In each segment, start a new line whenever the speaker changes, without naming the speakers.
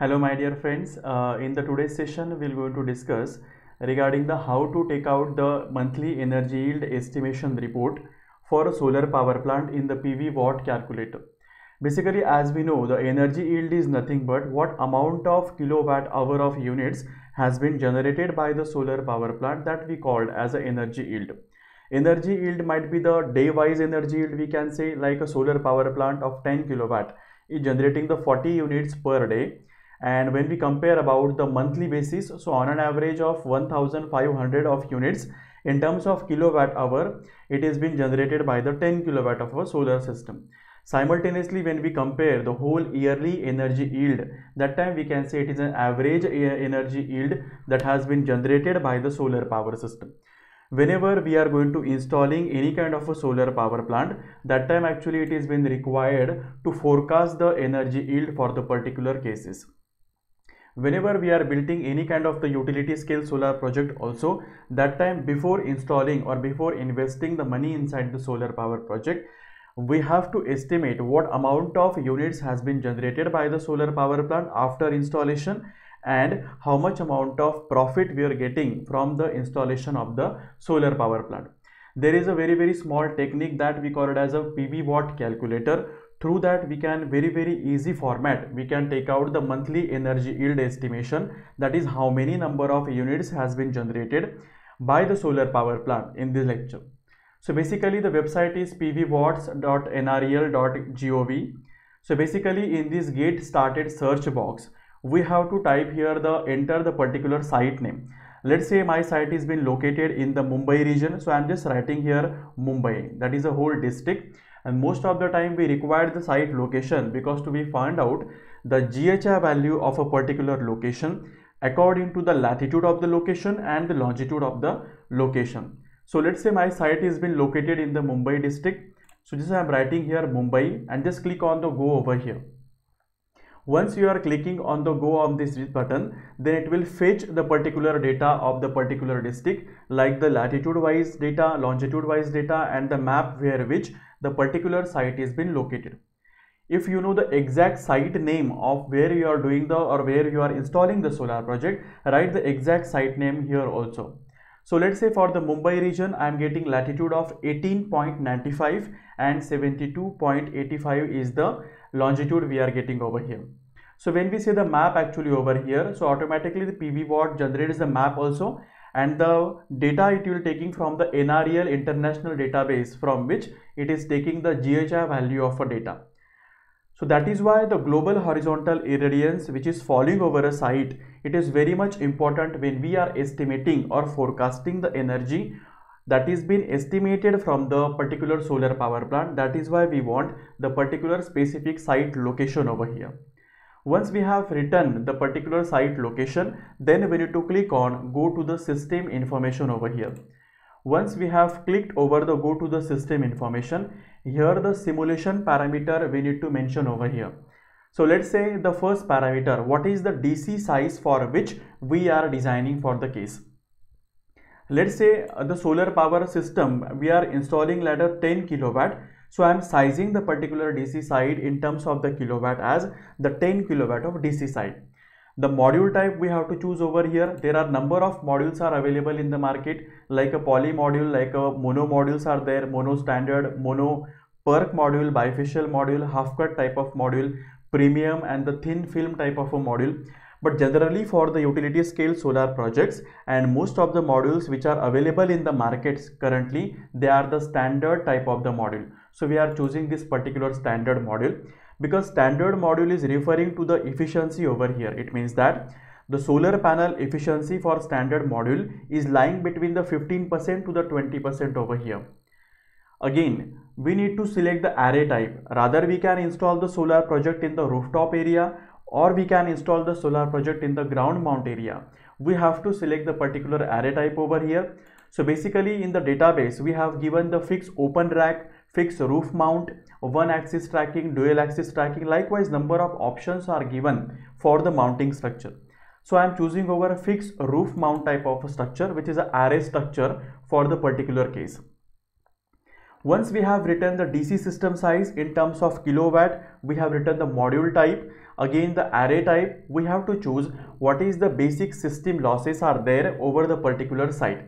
Hello my dear friends, uh, in the today's session we are going to discuss regarding the how to take out the monthly energy yield estimation report for a solar power plant in the PV watt calculator. Basically as we know the energy yield is nothing but what amount of kilowatt hour of units has been generated by the solar power plant that we called as a energy yield. Energy yield might be the day wise energy yield we can say like a solar power plant of 10 kilowatt is generating the 40 units per day and when we compare about the monthly basis so on an average of 1500 of units in terms of kilowatt hour it has been generated by the 10 kilowatt of a solar system. Simultaneously when we compare the whole yearly energy yield that time we can say it is an average energy yield that has been generated by the solar power system. Whenever we are going to installing any kind of a solar power plant that time actually it is been required to forecast the energy yield for the particular cases whenever we are building any kind of the utility scale solar project also that time before installing or before investing the money inside the solar power project we have to estimate what amount of units has been generated by the solar power plant after installation and how much amount of profit we are getting from the installation of the solar power plant. There is a very very small technique that we call it as a pv watt calculator through that we can very very easy format. We can take out the monthly energy yield estimation. That is how many number of units has been generated by the solar power plant in this lecture. So basically the website is pvwatts.nrel.gov so basically in this get started search box we have to type here the enter the particular site name. Let's say my site is been located in the mumbai region. So i'm just writing here mumbai. That is a whole district and most of the time we require the site location because to be find out the GHI value of a particular location according to the latitude of the location and the longitude of the location. So let's say my site is been located in the Mumbai district. So just I am writing here Mumbai and just click on the go over here. Once you are clicking on the go on this button, then it will fetch the particular data of the particular district like the latitude wise data, longitude wise data and the map where which the particular site is been located. If you know the exact site name of where you are doing the or where you are installing the solar project write the exact site name here also. So let's say for the mumbai region i am getting latitude of 18.95 and 72.85 is the longitude we are getting over here. So when we say the map actually over here so automatically the pv watt generates the map also and the data it will taking from the NREL international database from which it is taking the GHI value of a data. So that is why the global horizontal irradiance which is falling over a site, it is very much important when we are estimating or forecasting the energy that is been estimated from the particular solar power plant. That is why we want the particular specific site location over here. Once we have written the particular site location, then we need to click on go to the system information over here. Once we have clicked over the go to the system information, here the simulation parameter we need to mention over here. So let's say the first parameter, what is the DC size for which we are designing for the case. Let's say uh, the solar power system, we are installing ladder 10 kilowatt so I am sizing the particular DC side in terms of the kilowatt as the 10 kilowatt of DC side. The module type we have to choose over here. There are number of modules are available in the market like a poly module, like a mono modules are there, mono standard, mono PERC module, bifacial module, half cut type of module, premium and the thin film type of a module but generally for the utility scale solar projects and most of the modules which are available in the markets currently they are the standard type of the module so we are choosing this particular standard module because standard module is referring to the efficiency over here. It means that the solar panel efficiency for standard module is lying between the 15% to the 20% over here. Again we need to select the array type. Rather we can install the solar project in the rooftop area or we can install the solar project in the ground mount area. We have to select the particular array type over here. So basically in the database we have given the fixed open rack fixed roof mount one axis tracking dual axis tracking likewise number of options are given for the mounting structure so i am choosing over a fixed roof mount type of structure which is an array structure for the particular case Once we have written the DC system size in terms of kilowatt, we have written the module type. Again the array type, we have to choose what is the basic system losses are there over the particular site.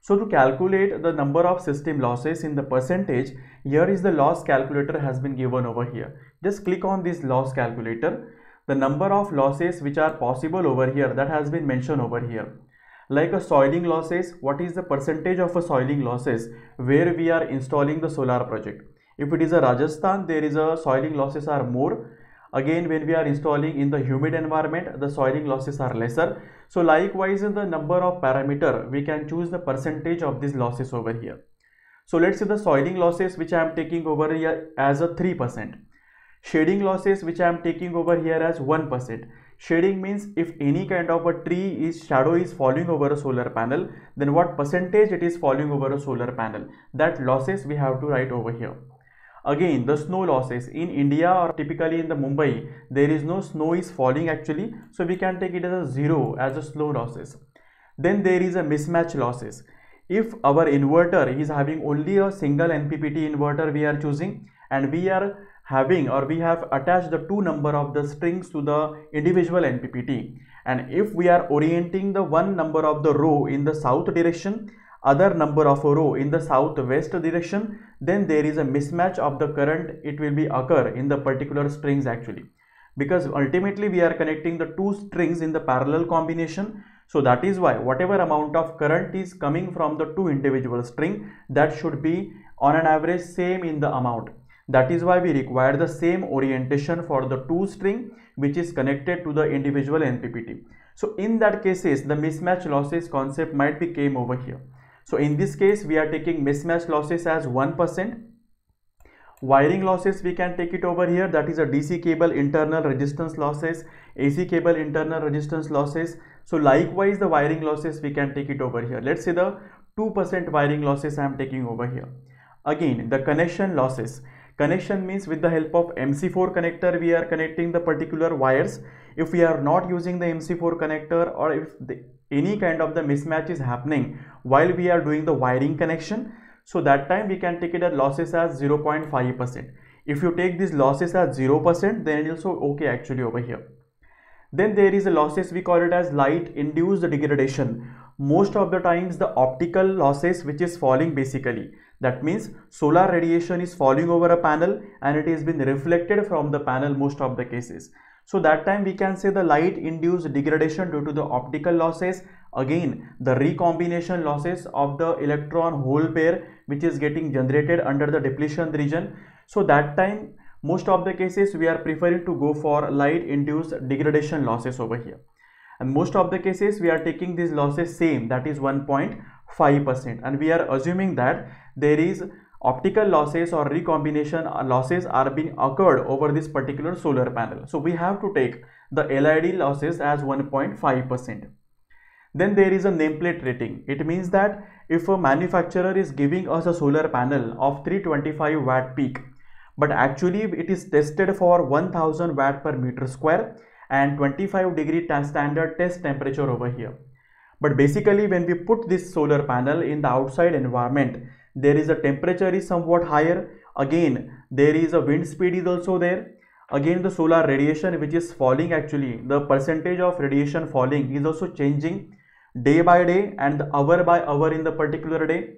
So to calculate the number of system losses in the percentage, here is the loss calculator has been given over here. Just click on this loss calculator. The number of losses which are possible over here that has been mentioned over here. Like a soiling losses, what is the percentage of a soiling losses where we are installing the solar project? If it is a Rajasthan, there is a soiling losses are more again when we are installing in the humid environment the soiling losses are lesser. So likewise in the number of parameter we can choose the percentage of these losses over here. So let's say the soiling losses which i am taking over here as a 3% shading losses which i am taking over here as 1% shading means if any kind of a tree is shadow is falling over a solar panel then what percentage it is falling over a solar panel? That losses we have to write over here again the snow losses in india or typically in the mumbai there is no snow is falling actually so we can take it as a zero as a snow losses. Then there is a mismatch losses. If our inverter is having only a single mppt inverter we are choosing and we are having or we have attached the two number of the strings to the individual mppt and if we are orienting the one number of the row in the south direction other number of a row in the southwest direction then there is a mismatch of the current it will be occur in the particular strings actually because ultimately we are connecting the two strings in the parallel combination so that is why whatever amount of current is coming from the two individual string that should be on an average same in the amount that is why we require the same orientation for the two string which is connected to the individual MPPT. So in that cases the mismatch losses concept might be came over here. So in this case, we are taking mismatch losses as 1%. Wiring losses, we can take it over here. That is a DC cable internal resistance losses, AC cable internal resistance losses. So likewise, the wiring losses, we can take it over here. Let's say the 2% wiring losses I am taking over here. Again, the connection losses. Connection means with the help of MC4 connector, we are connecting the particular wires. If we are not using the MC4 connector or if the any kind of the mismatch is happening while we are doing the wiring connection so that time we can take it as losses as 0.5 percent. If you take these losses as 0 percent then also okay actually over here. Then there is a losses we call it as light induced degradation most of the times the optical losses which is falling basically that means solar radiation is falling over a panel and it has been reflected from the panel most of the cases so that time we can say the light induced degradation due to the optical losses. Again, the recombination losses of the electron hole pair which is getting generated under the depletion region. So that time most of the cases we are preferring to go for light induced degradation losses over here. And most of the cases we are taking these losses same that is 1.5% and we are assuming that there is optical losses or recombination uh, losses are being occurred over this particular solar panel. So we have to take the LID losses as 1.5%. Then there is a nameplate rating. It means that if a manufacturer is giving us a solar panel of 325 watt peak, but actually it is tested for 1000 watt per meter square and 25 degree standard test temperature over here. But basically when we put this solar panel in the outside environment, there is a temperature is somewhat higher. Again there is a wind speed is also there. Again the solar radiation which is falling actually the percentage of radiation falling is also changing day by day and hour by hour in the particular day.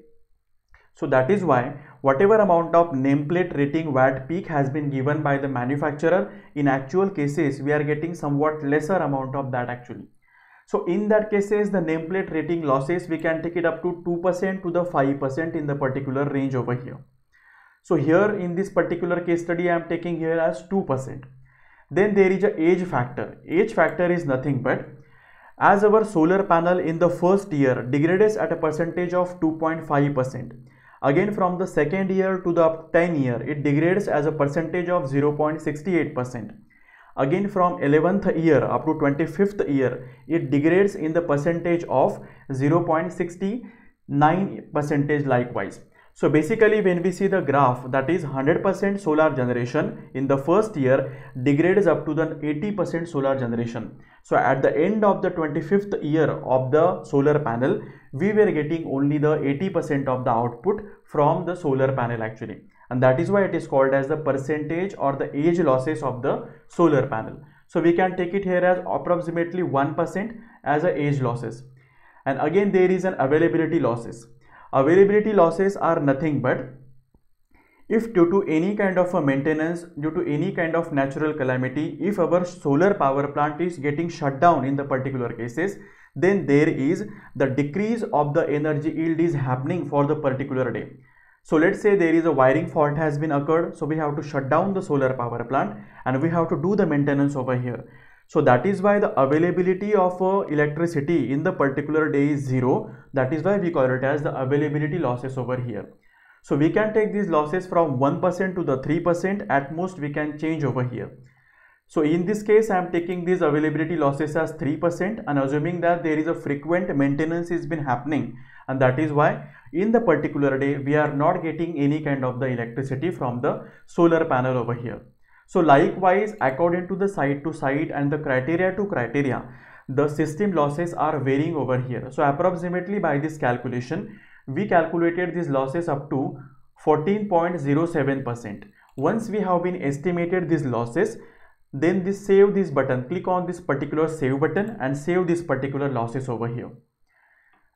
So that is why whatever amount of nameplate rating watt peak has been given by the manufacturer in actual cases we are getting somewhat lesser amount of that actually so in that cases, the nameplate rating losses, we can take it up to 2% to the 5% in the particular range over here. So here in this particular case study, I am taking here as 2%. Then there is a age factor. Age factor is nothing but as our solar panel in the first year degrades at a percentage of 2.5%. Again from the second year to the 10 year, it degrades as a percentage of 0.68% again from 11th year up to 25th year it degrades in the percentage of 0.69 percentage likewise So basically when we see the graph that is 100% solar generation in the first year degrades up to the 80% solar generation. So at the end of the 25th year of the solar panel we were getting only the 80% of the output from the solar panel actually and that is why it is called as the percentage or the age losses of the solar panel. So we can take it here as approximately 1% as a age losses and again there is an availability losses availability losses are nothing but if due to any kind of a maintenance due to any kind of natural calamity if our solar power plant is getting shut down in the particular cases then there is the decrease of the energy yield is happening for the particular day. So let's say there is a wiring fault has been occurred so we have to shut down the solar power plant and we have to do the maintenance over here so that is why the availability of uh, electricity in the particular day is zero. That is why we call it as the availability losses over here. So we can take these losses from 1% to the 3% at most we can change over here. So in this case I am taking these availability losses as 3% and assuming that there is a frequent maintenance has been happening and that is why in the particular day we are not getting any kind of the electricity from the solar panel over here. So likewise, according to the site to site and the criteria to criteria, the system losses are varying over here. So approximately by this calculation, we calculated these losses up to 14.07%. Once we have been estimated these losses, then this save this button, click on this particular save button and save this particular losses over here.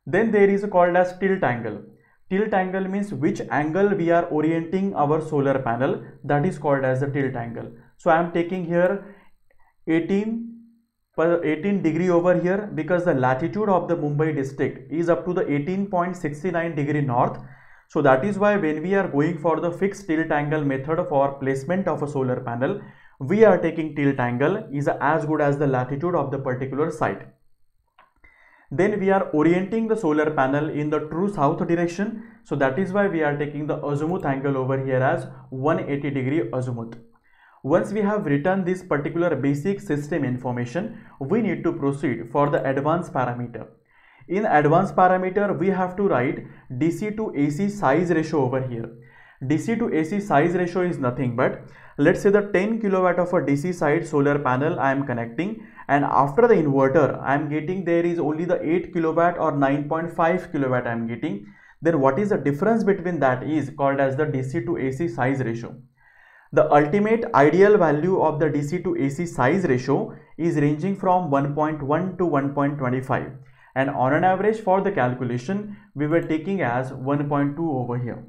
Then there is called as tilt angle. Tilt angle means which angle we are orienting our solar panel that is called as the tilt angle. So I am taking here 18 18 degree over here because the latitude of the Mumbai district is up to the 18.69 degree north. So that is why when we are going for the fixed tilt angle method for placement of a solar panel, we are taking tilt angle is as good as the latitude of the particular site. Then we are orienting the solar panel in the true south direction. So that is why we are taking the azimuth angle over here as 180 degree azimuth. Once we have written this particular basic system information, we need to proceed for the advanced parameter. In advanced parameter, we have to write DC to AC size ratio over here. DC to AC size ratio is nothing but let's say the 10 kilowatt of a DC side solar panel I am connecting and after the inverter I am getting there is only the 8 kilowatt or 9.5 kilowatt I am getting then what is the difference between that is called as the DC to AC size ratio. The ultimate ideal value of the DC to AC size ratio is ranging from 1.1 to 1.25 and on an average for the calculation we were taking as 1.2 over here.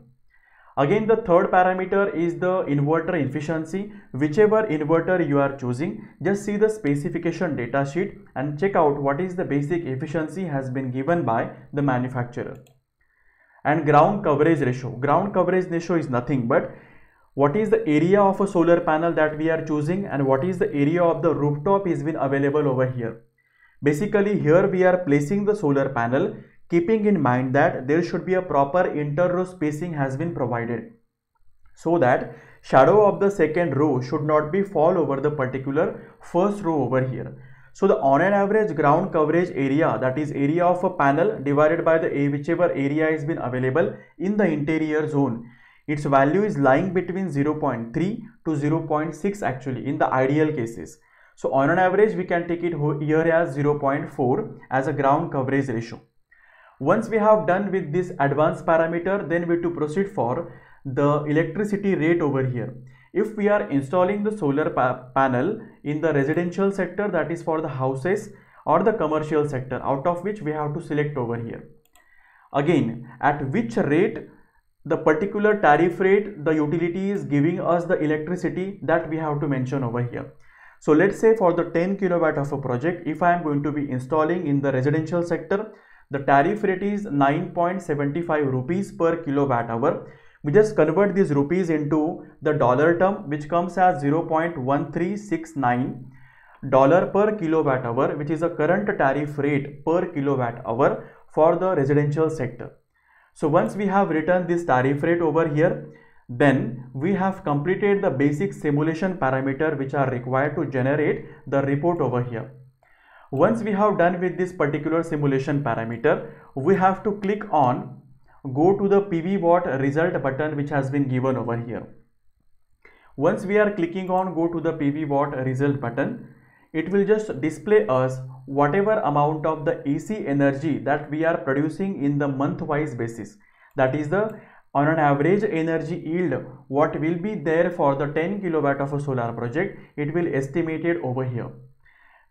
Again, the third parameter is the inverter efficiency. Whichever inverter you are choosing, just see the specification data sheet and check out what is the basic efficiency has been given by the manufacturer. And ground coverage ratio. Ground coverage ratio is nothing but what is the area of a solar panel that we are choosing and what is the area of the rooftop is been available over here. Basically here we are placing the solar panel keeping in mind that there should be a proper inter-row spacing has been provided so that shadow of the second row should not be fall over the particular first row over here. So the on an average ground coverage area that is area of a panel divided by the whichever area is been available in the interior zone its value is lying between 0.3 to 0.6 actually in the ideal cases. So on an average we can take it here as 0.4 as a ground coverage ratio. Once we have done with this advanced parameter, then we to proceed for the electricity rate over here. If we are installing the solar pa panel in the residential sector that is for the houses or the commercial sector out of which we have to select over here. Again, at which rate the particular tariff rate the utility is giving us the electricity that we have to mention over here. So let's say for the 10 kilowatt of a project, if I am going to be installing in the residential sector, the tariff rate is 9.75 rupees per kilowatt hour. We just convert these rupees into the dollar term which comes as 0.1369 dollar per kilowatt hour which is a current tariff rate per kilowatt hour for the residential sector. So once we have written this tariff rate over here then we have completed the basic simulation parameter which are required to generate the report over here. Once we have done with this particular simulation parameter, we have to click on go to the PV watt result button which has been given over here. Once we are clicking on go to the PV watt result button, it will just display us whatever amount of the AC energy that we are producing in the month wise basis. That is the on an average energy yield what will be there for the 10 kilowatt of a solar project it will estimated over here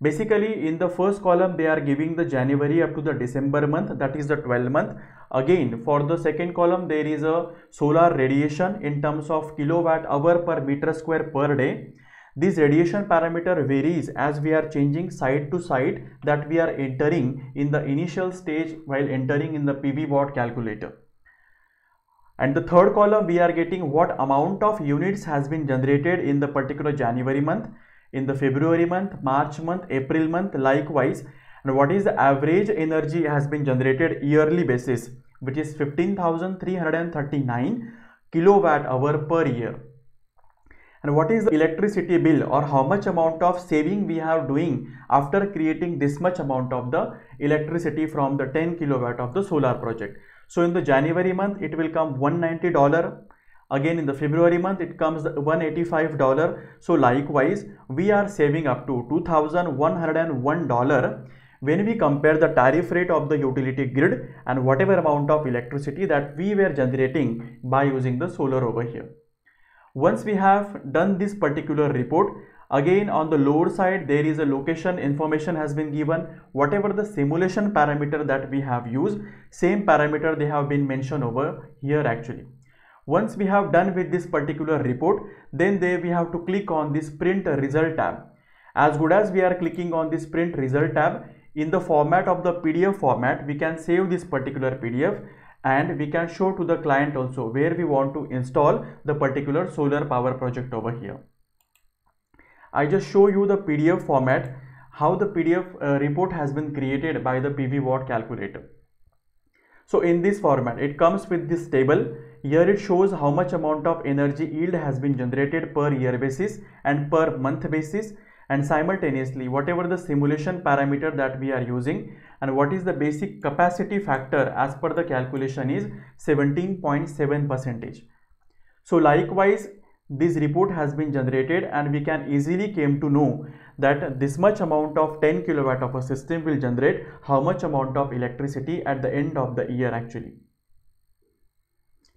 basically in the first column they are giving the january up to the december month that is the 12 month. Again for the second column there is a solar radiation in terms of kilowatt hour per meter square per day. This radiation parameter varies as we are changing site to site that we are entering in the initial stage while entering in the PV watt calculator. And the third column we are getting what amount of units has been generated in the particular January month in the February month, March month, April month likewise. And what is the average energy has been generated yearly basis which is 15,339 kilowatt hour per year. And what is the electricity bill or how much amount of saving we have doing after creating this much amount of the electricity from the 10 kilowatt of the solar project? So in the January month it will come 190 dollar again in the february month it comes 185 dollar. So likewise we are saving up to 2101 dollar when we compare the tariff rate of the utility grid and whatever amount of electricity that we were generating by using the solar over here. Once we have done this particular report again on the lower side there is a location information has been given. Whatever the simulation parameter that we have used same parameter they have been mentioned over here actually once we have done with this particular report, then there we have to click on this print result tab. As good as we are clicking on this print result tab, in the format of the PDF format, we can save this particular PDF and we can show to the client also where we want to install the particular solar power project over here. I just show you the PDF format, how the PDF uh, report has been created by the PV watt calculator. So in this format, it comes with this table here it shows how much amount of energy yield has been generated per year basis and per month basis and simultaneously whatever the simulation parameter that we are using and what is the basic capacity factor as per the calculation is 17.7 percentage. So likewise this report has been generated and we can easily came to know that this much amount of 10 kilowatt of a system will generate how much amount of electricity at the end of the year actually.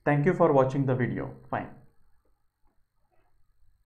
Thank you for watching the video. Fine.